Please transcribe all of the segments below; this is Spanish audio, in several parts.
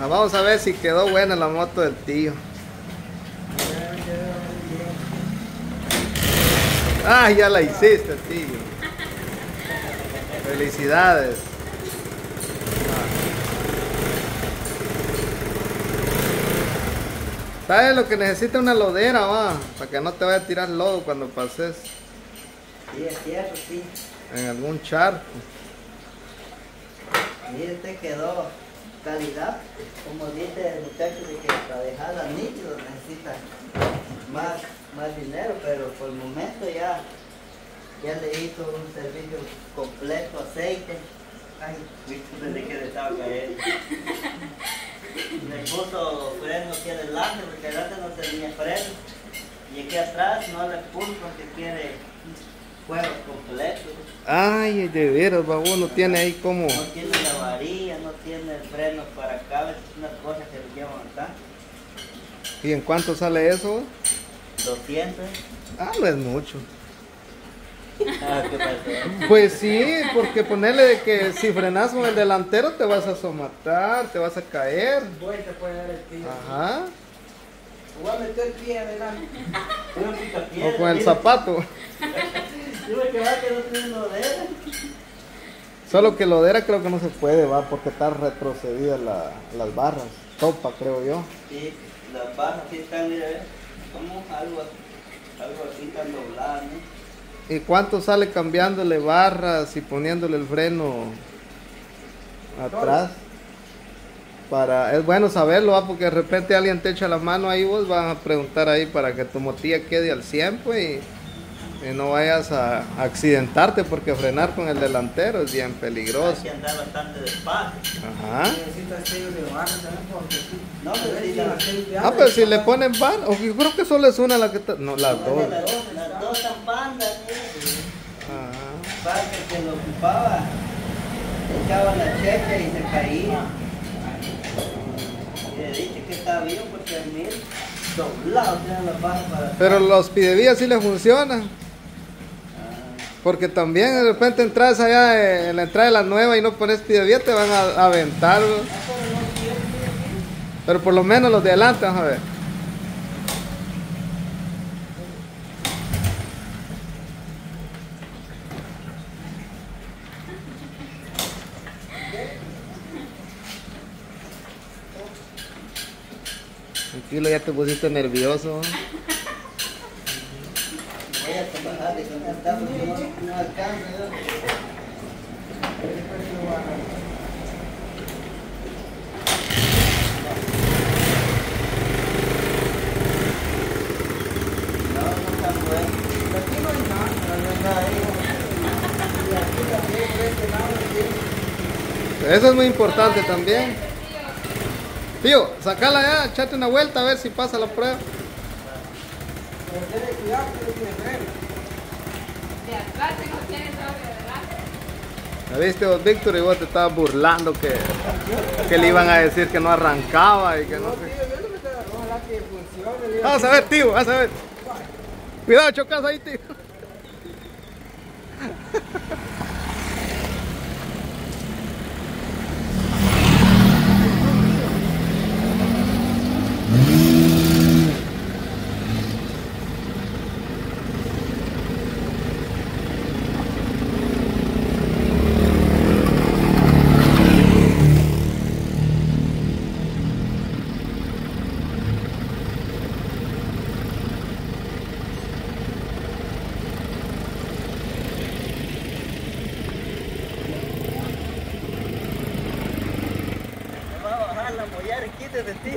Ah, Vamos a ver si quedó buena la moto del tío. Ah, ya la hiciste, tío. Felicidades. ¿Sabes lo que necesita una lodera, va? Para que no te vaya a tirar lodo cuando pases Sí, es cierto, sí. en algún charco. Mire, este quedó calidad. Como dice el muchacho de que para dejarla nítido necesita más, más dinero, pero por el momento ya, ya le hizo un servicio completo, aceite. Ay, desde que le estaba cayendo. Le puso freno aquí adelante, porque adelante no tenía freno. Y aquí atrás no le puso porque quiere juegos completos. Ay, de veras, va uno tiene ahí como... No tiene la varilla, no tiene frenos para acá, es una cosa que le llevan acá. ¿Y en cuánto sale eso? 200. Ah, no es mucho. Ah. Pues sí, porque ponerle de que si frenas con el delantero te vas a somatar, te vas a caer. Vuelta puede dar el pie. Ajá. Voy a meter el pie adelante. O con el zapato. Dime que va que no tiene lodera. Solo que lodera creo que no se puede, va, porque está retrocedida la- las barras. Topa, creo yo. Sí, las barras sí están, mira, como algo, algo así tan doblado, ¿no? ¿Y cuánto sale cambiándole barras y poniéndole el freno atrás? Para, es bueno saberlo, ¿va? porque de repente alguien te echa la mano ahí, vos vas a preguntar ahí para que tu motilla quede al 100 pues, y, y no vayas a accidentarte porque frenar con el delantero es bien Hay peligroso. que andar bastante despacio. Ajá. Necesita sello de barra también porque sí. No, A pero sí, si Ah, pero le ponen van, o yo creo que solo es una la que está, no, las dos. Las dos, están bandas. Ajá. Para que se lo ocupaba, echaba la checa y se caía. Y le dije que estaba bien porque a mí doblado tienen las barras para. Pero los pidevías sí le funcionan. Porque también de repente entras allá en la entrada de la nueva y no pones pidevía, te van a, aventar. ¿no? Pero por lo menos los de adelante, vamos a ver. Tranquilo, ya te pusiste nervioso. Eso es muy importante también. Tío, sacala ya, echate una vuelta a ver si pasa la prueba. Pero tiene cuidado que tiene freno. De. ¿Me viste vos, Víctor? Y vos te estabas burlando que, que le iban a decir que no arrancaba y que no No, tío. Ojalá que funcione. a ver, tío, vamos a ver. Cuidado, chocas ahí, tío. Me va a bajar la mollera y quítese de ti.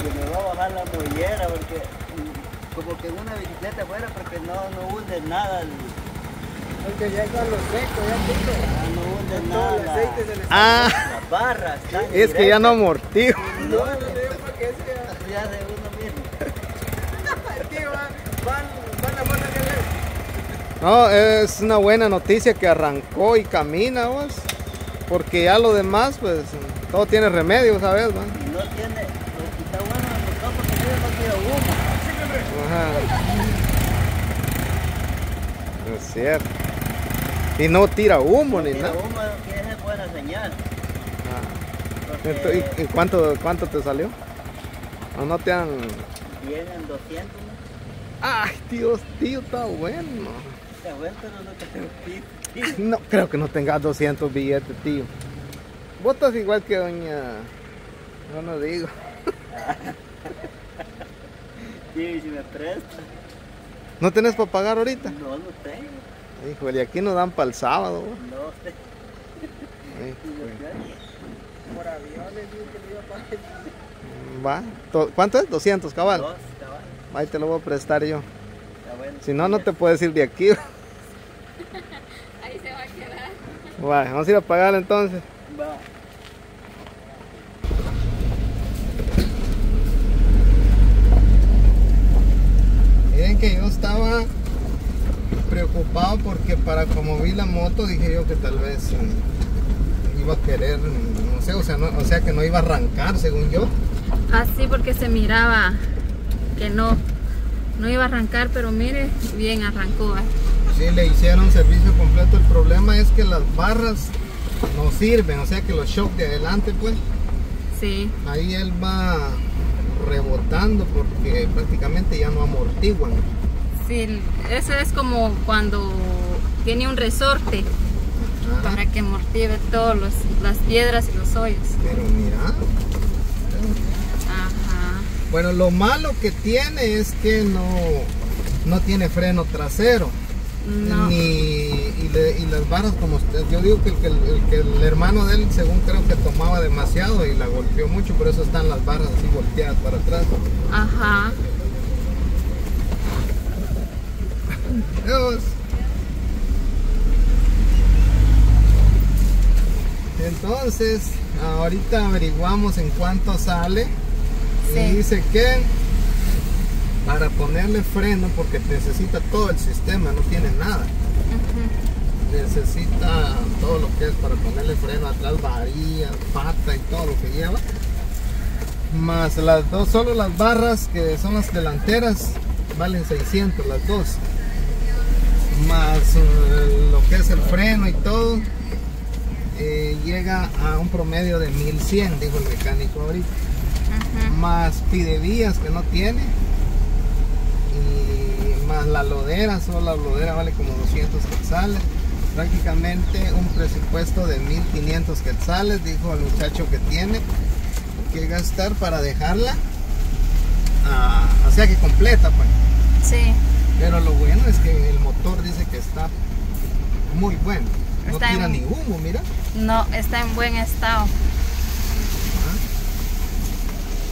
Que me va a bajar la mollera porque mm, como que una bicicleta fuera porque no, no hunde nada. el- Porque ya está lo seco, ya quito. ah, no hunde Todo nada. el aceite se le sale. Ah, Las barras. están es que ya no amortigo. No, no digo para que sea. Ya de uno mismo. Tío, van, van, que le. No, es una buena noticia que arrancó y camina, vos. Porque ya lo demás, pues, todo tiene remedio, ¿sabes? Y no tiene, está bueno el motor porque mira, no tira humo. Ajá. Es cierto. Y no tira humo ni Mira, nada. humo, que es buena señal. Ah. porque Ento- ¿Y, cuánto, cuánto te salió? ¿O no te han...? Vienen 200, ¿no? Ay, Dios, tío, está bueno. Te vuelto no lo que te. No, creo que no tengas 200 billetes, tío. Vos estás igual que doña... No lo digo. Sí, si me presta. ¿No tenés para pagar ahorita? No, no tengo. Híjole, aquí nos dan para el sábado. No. Híjole. Por aviones, que le iba a pagar. Va. To- ¿Cuánto es? 200, cabal. Dos, cabal. Ahí te lo voy a prestar yo. Está bueno. Si no, no te puedes ir de aquí. Ahí se va a quedar. Va, vamos a ir a pagar entonces. Va. Miren que yo estaba preocupado porque para como vi la moto dije yo que tal vez mm, iba a querer, no sé, o sea, no- o sea que no iba a arrancar según yo. Así porque se miraba que no, no iba a arrancar, pero mire, bien arrancó. ¿eh? Sí, le hicieron servicio completo. El problema es que las barras no sirven, o sea que los shocks de adelante pues Sí, ahí él va rebotando porque prácticamente ya no amortiguan. sí, eso es como cuando tiene un resorte Ajá. para que amortive todas las piedras y los hoyos. Pero mira, Ajá. bueno, lo malo que tiene es que no, no tiene freno trasero. No. Ni, le- y las barras como usted, yo digo que el, que el- el que el hermano de él según creo que tomaba demasiado y la golpeó mucho, por eso están las barras así volteadas para atrás. Ajá. Dios. Entonces, ahorita averiguamos en cuánto sale. Sí. Y dice que para ponerle freno, porque necesita todo el sistema, no tiene nada. Ujú. Necesita todo lo que es para ponerle freno atrás, varillas, pata y todo lo que lleva. Más las dos, solo las barras que son las delanteras, valen 600 las dos. Más eh, lo que es el freno y todo, eh, llega a un promedio de 1100, dijo el mecánico ahorita Ujú. más pidevías que no tiene y más la lodera, solo la lodera vale como 200 quetzales prácticamente un presupuesto de 1500 quetzales dijo el muchacho que tiene que gastar para dejarla ah, o sea que completa pues Sí. pero lo bueno es que el motor dice que está muy bueno no Está tira en- ni humo mira No, está en buen estado.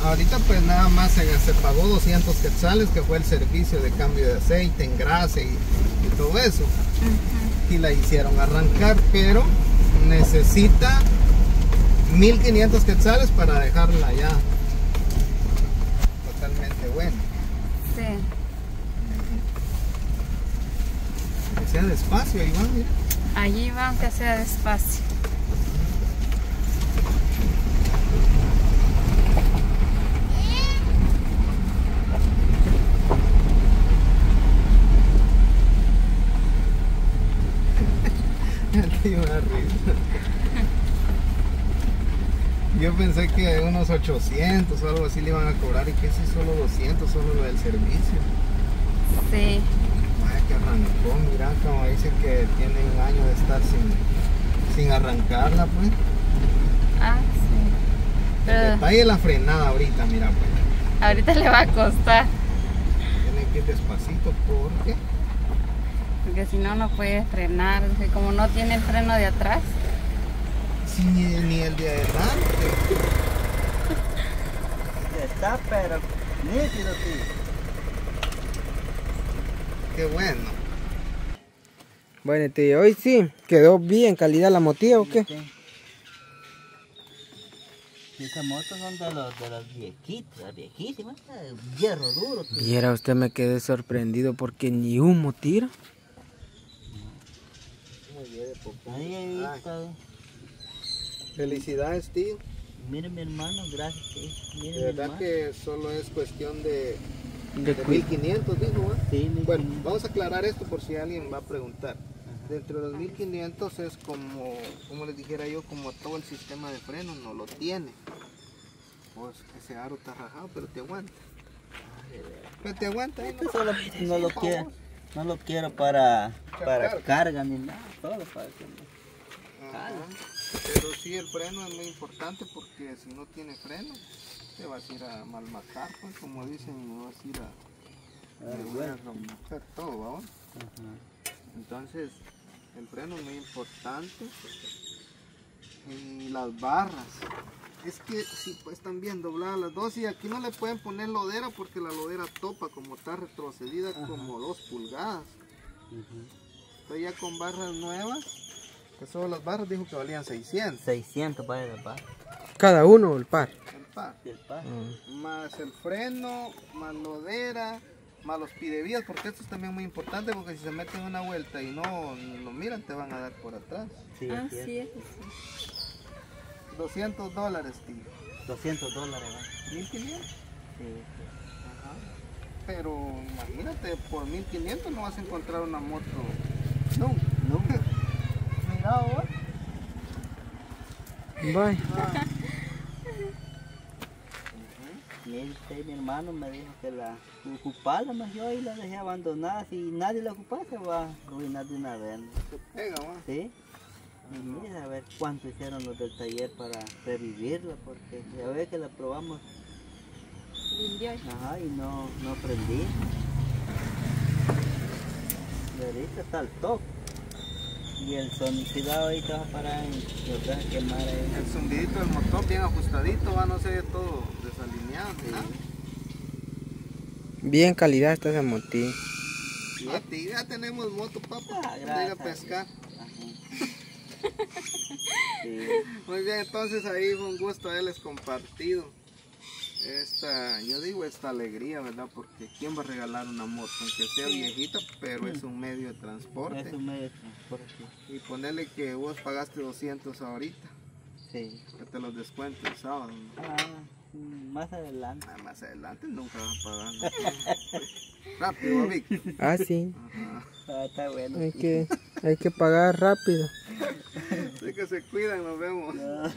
Ahorita pues nada más se, se pagó 200 quetzales que fue el servicio de cambio de aceite, engrase y, y todo eso. Y la hicieron arrancar, pero necesita 1500 quetzales para dejarla ya totalmente buena. Sí. Que sea despacio, Iván, mira. Allí va aunque sea despacio. El tío me da risa. Yo pensé que unos 800 o algo así le iban a cobrar y que si solo 200, solo lo del servicio. Sí. Vaya que arrancó, mira, como dice que tiene un año de estar sin, sin arrancarla, pues. Ah, sí. El Pero detalle la frenada ahorita, mira, pues. ahorita le va a costar. Tiene que ir despacito porque Porque si no, no puede frenar. Como no tiene el freno de atrás. Si ni, ni el de adelante. Está, pero nítido, tío. Qué bueno. Bueno, tío, hoy sí, quedó bien calidad la motilla o qué? Sí. Esas motos son de los de las viejitas, las viejísimas, eh, hierro duro. tío. Viera, usted me quedé sorprendido porque ni humo tira. Visto, eh. Felicidades, tío. Mire mi hermano, gracias. Mire De verdad que solo es cuestión de, De de cui- 1500, dijo, ¿va? Sí, Bueno, vamos a aclarar esto por si alguien va a preguntar. Dentro de los 1500 es como, como les dijera yo, como todo el sistema de freno no lo tiene. Pues ese aro está rajado, pero te aguanta. Pero te aguanta. ¿eh? Este solo no lo quiero, no lo quiero para, para Carga. carga ni nada, solo para que me-. Pero sí, el freno es muy importante porque si no tiene freno, te vas a ir a malmatar, pues como dicen, me vas a ir a, Ah, romper todo, ¿vamos? Entonces, el freno es muy importante. Y las barras. Es que si pues están bien dobladas las dos y aquí no le pueden poner lodera porque la lodera topa como está retrocedida como dos pulgadas. Entonces ya con barras nuevas, que solo las barras dijo que valían 600 600 para el par. Cada uno el par. el par. El par. Más el freno, más lodera, más los pidevías, porque esto es también muy importante porque si se meten una vuelta y no lo miran te van a dar por atrás. Sí, Ah, así es. sí, eso sí. 200 dólares, tío. 200 dólares, ¿verdad? 1500. Sí. Ajá. Pero imagínate, por 1500 no vas a encontrar una moto. Mira mi hermano me dijo que la ocupara, más yo ahí la dejé abandonada. Si nadie la ocupara, se va a arruinar de una vez. ¿Sí? Y mire a ver cuánto hicieron los del taller para revivirla, porque ya ve que la probamos ajá, y no, no prendí. Y ahorita está al top. Y el sonicidad ahorita va a parar en lo que va a quemar ahí. El sondidito del motor bien ajustadito, va, no se ve todo desalineado, nada. Bien calidad está motilla. Ya, tío, ya tenemos moto, papá. Ah, ir a gracias. pescar. Sí. Muy bien, entonces ahí fue un gusto haberles compartido esta, yo digo esta alegría, ¿verdad? Porque ¿quién va a regalar una moto? Aunque sea viejita, pero es un medio de transporte. Es un medio de transporte. Y ponerle que vos pagaste 200 ahorita, Sí. que te los descuento el sábado. ¿no? Ah, mm, más adelante. Ah, más adelante nunca vas a pagar. ¿no? Rápido, Vic. Ah, sí. Ajá. Ah, está bueno. Hay que, hay que pagar rápido. Así que se cuidan, nos vemos. Ah.